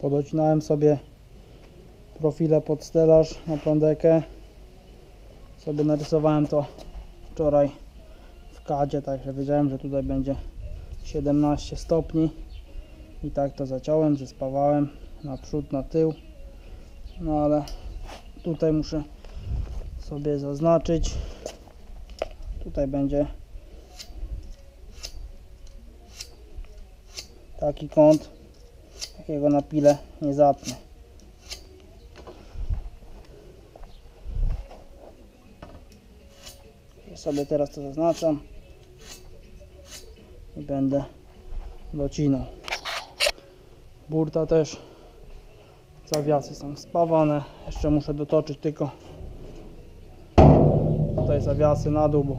Podocinałem sobie profile pod stelaż na plandekę. Sobie narysowałem to wczoraj w kadzie, także wiedziałem, że tutaj będzie 17 stopni. I tak to zaciąłem, zespawałem na przód, na tył. No ale tutaj muszę sobie zaznaczyć. Tutaj będzie taki kąt, jakiego na pile nie zapnę. Sobie teraz to zaznaczam i będę docinał. Burta też zawiasy są spawane. Jeszcze muszę dotoczyć tylko tutaj zawiasy na dół, bo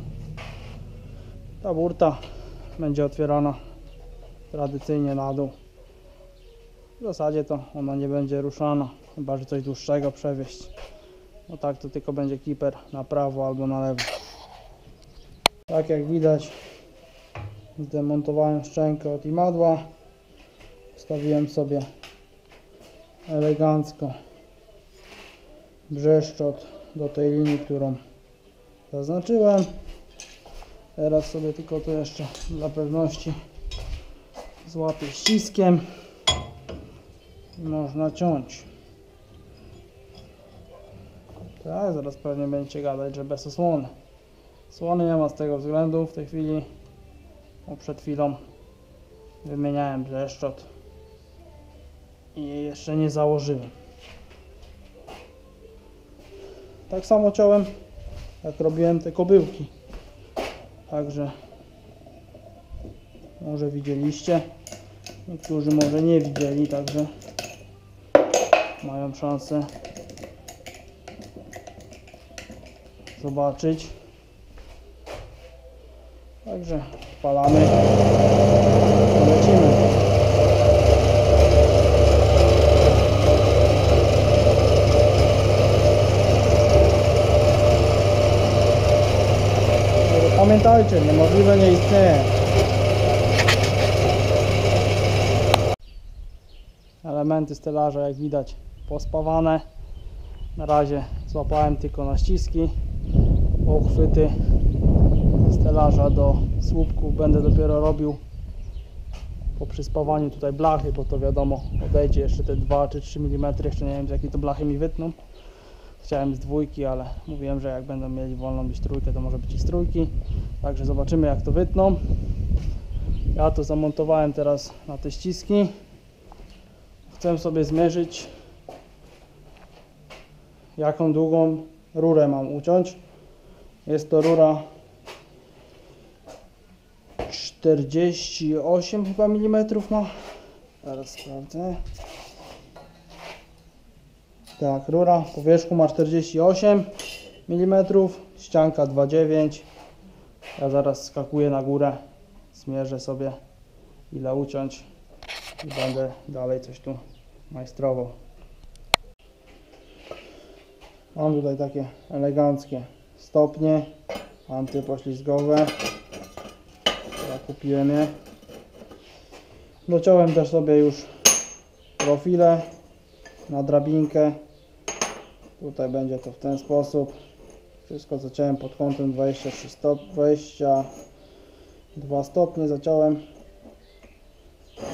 ta burta będzie otwierana tradycyjnie na dół. W zasadzie to ona nie będzie ruszana, chyba że coś dłuższego przewieźć. No tak to tylko będzie kiper na prawo albo na lewo. Tak jak widać zdemontowałem szczękę od imadła. Wstawiłem sobie elegancko brzeszczot do tej linii, którą zaznaczyłem. Teraz sobie tylko to jeszcze dla pewności złapię ściskiem można ciąć. Tak, zaraz pewnie będziecie gadać, że bez osłony. Słony nie ma z tego względu w tej chwili, bo przed chwilą wymieniałem brzeszczot i jeszcze nie założyłem. Tak samo ciąłem, jak robiłem te kobyłki. Także może widzieliście, niektórzy może nie widzieli, także mają szansę zobaczyć. Także lecimy. Pamiętajcie, niemożliwe nie istnieje. Elementy stelaża jak widać pospawane. Na razie złapałem tylko na ściski. Uchwyty stelaża do słupków będę dopiero robił po przyspawaniu tutaj blachy, bo to wiadomo odejdzie jeszcze te 2 czy 3 mm, jeszcze nie wiem z jakiej to blachy mi wytną. Chciałem z dwójki, ale mówiłem, że jak będą mieli wolną być trójkę, to może być i z trójki. Także zobaczymy jak to wytną. Ja to zamontowałem teraz na te ściski. Chcę sobie zmierzyć jaką długą rurę mam uciąć. Jest to rura 48 chyba mm ma. Teraz sprawdzę. Tak, rura po wierzchu ma 48 mm, ścianka 2,9 Ja zaraz skakuję na górę, zmierzę sobie ile uciąć i będę dalej coś tu majstrował. Mam tutaj takie eleganckie stopnie antypoślizgowe. Ja kupiłem je. Dociąłem też sobie już profile na drabinkę. Tutaj będzie to w ten sposób. Wszystko zaciąłem pod kątem 23 stop, 22 stopnie zaciąłem.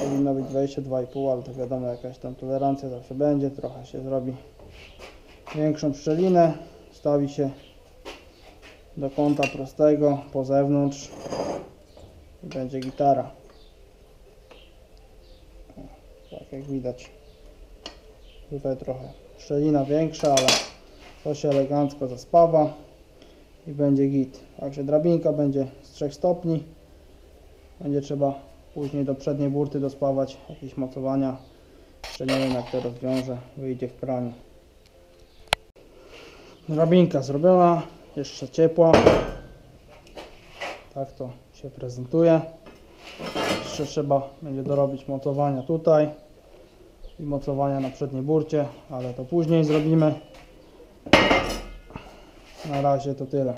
Powinno być 22,5, ale to wiadomo jakaś tam tolerancja zawsze będzie. Trochę się zrobi większą szczelinę. Stawi się do kąta prostego po zewnątrz i będzie gitara. Tak jak widać. Tutaj trochę szczelina większa, ale to się elegancko zaspawa i będzie git. Także drabinka będzie z 3 stopni. Będzie trzeba później do przedniej burty dospawać jakieś mocowania. Jeszcze nie wiem jak to rozwiążę, wyjdzie w praniu. Drabinka zrobiona, jeszcze ciepła. Tak to się prezentuje. Jeszcze trzeba będzie dorobić mocowania tutaj i mocowania na przedniej burcie, ale to później zrobimy. Na razie to tyle.